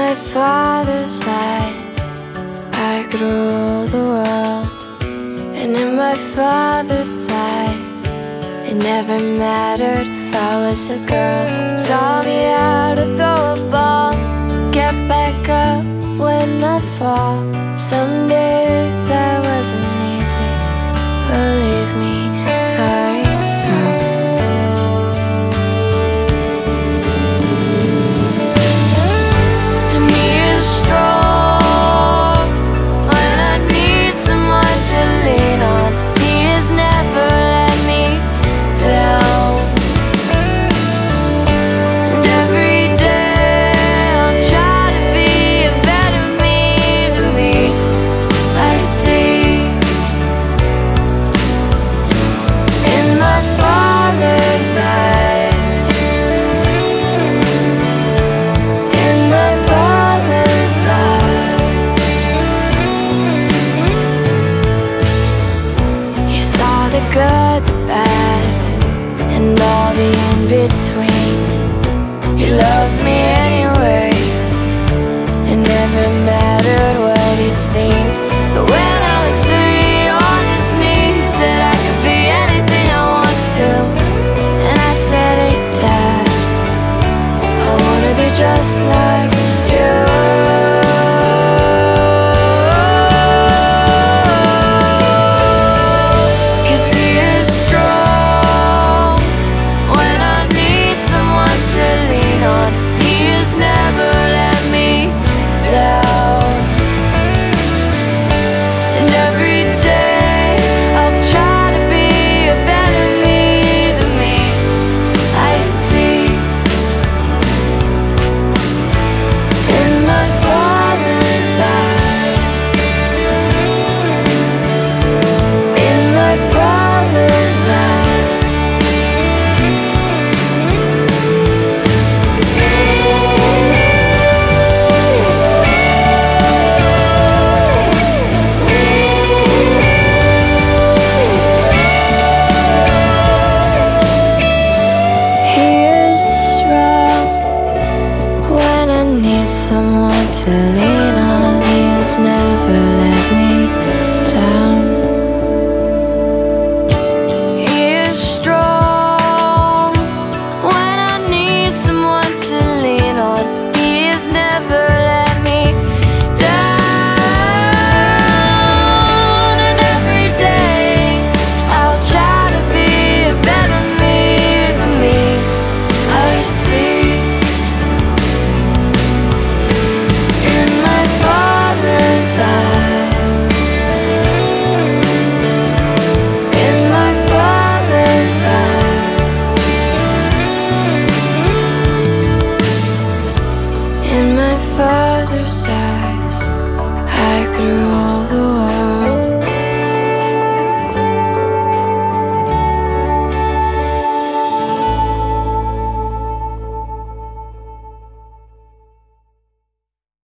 my father's eyes, I could rule the world. And in my father's eyes, it never mattered if I was a girl. Taught me how to throw a ball, get back up when I fall. Some good, the bad, and all. down. someone to lean on, he never let me down. other side